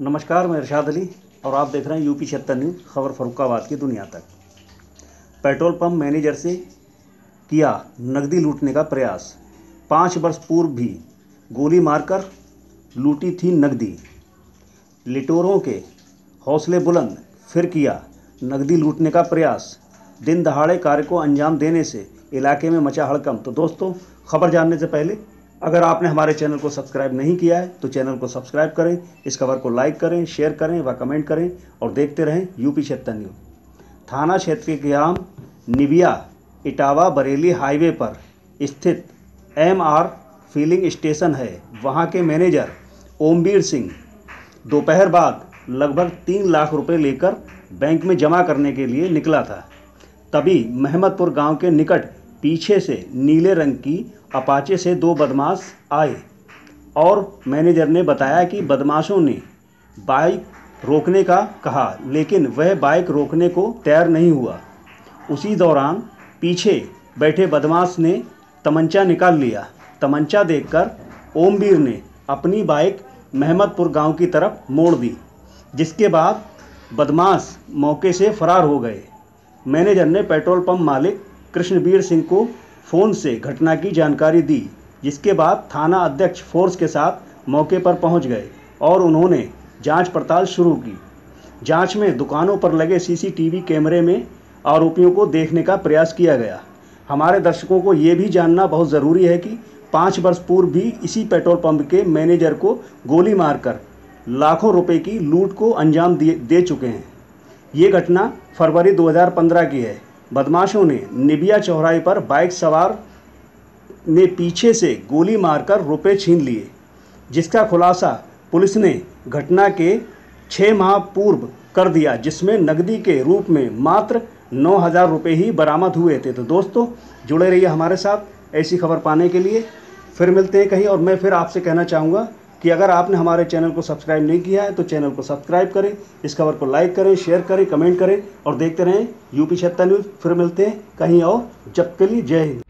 नमस्कार, मैं इरशाद अली और आप देख रहे हैं यूपी छिहत्तर न्यूज़, खबर फरुखाबाद की दुनिया तक। पेट्रोल पंप मैनेजर से किया नकदी लूटने का प्रयास। पाँच वर्ष पूर्व भी गोली मारकर लूटी थी नकदी। लिटोरों के हौसले बुलंद फिर किया नकदी लूटने का प्रयास। दिन दहाड़े कार्य को अंजाम देने से इलाके में मचा हड़कम तो दोस्तों, खबर जानने से पहले अगर आपने हमारे चैनल को सब्सक्राइब नहीं किया है तो चैनल को सब्सक्राइब करें, इस खबर को लाइक करें, शेयर करें व कमेंट करें और देखते रहें यूपी छिहत्तर न्यूज़। थाना क्षेत्र के ग्राम निबिया, इटावा बरेली हाईवे पर स्थित एम आर फिलिंग स्टेशन है। वहाँ के मैनेजर ओमवीर सिंह दोपहर बाद लगभग तीन लाख रुपए लेकर बैंक में जमा करने के लिए निकला था। तभी महमदपुर गाँव के निकट पीछे से नीले रंग की अपाचे से दो बदमाश आए और मैनेजर ने बताया कि बदमाशों ने बाइक रोकने का कहा, लेकिन वह बाइक रोकने को तैयार नहीं हुआ। उसी दौरान पीछे बैठे बदमाश ने तमंचा निकाल लिया। तमंचा देखकर ओमवीर ने अपनी बाइक महमदपुर गाँव की तरफ़ मोड़ दी, जिसके बाद बदमाश मौके से फरार हो गए। मैनेजर ने पेट्रोल पंप मालिक कृष्णवीर सिंह को फ़ोन से घटना की जानकारी दी, जिसके बाद थाना अध्यक्ष फोर्स के साथ मौके पर पहुँच गए और उन्होंने जाँच पड़ताल शुरू की। जाँच में दुकानों पर लगे सीसीटीवी कैमरे में आरोपियों को देखने का प्रयास किया गया। हमारे दर्शकों को ये भी जानना बहुत ज़रूरी है कि पाँच वर्ष पूर्व भी इसी पेट्रोल पंप के मैनेजर को गोली मारकर लाखों रुपए की लूट को अंजाम दे चुके हैं। ये घटना फरवरी 2015 की है। बदमाशों ने निबिया चौराहे पर बाइक सवार ने पीछे से गोली मारकर रुपए छीन लिए, जिसका खुलासा पुलिस ने घटना के छः माह पूर्व कर दिया, जिसमें नकदी के रूप में मात्र नौ हज़ार रुपये ही बरामद हुए थे। तो दोस्तों, जुड़े रहिए हमारे साथ ऐसी खबर पाने के लिए। फिर मिलते हैं कहीं और। मैं फिर आपसे कहना चाहूँगा कि अगर आपने हमारे चैनल को सब्सक्राइब नहीं किया है तो चैनल को सब्सक्राइब करें, इस खबर को लाइक करें, शेयर करें, कमेंट करें और देखते रहें यूपी छत्ता न्यूज़। फिर मिलते हैं कहीं और। जब के लिए जय हिंद।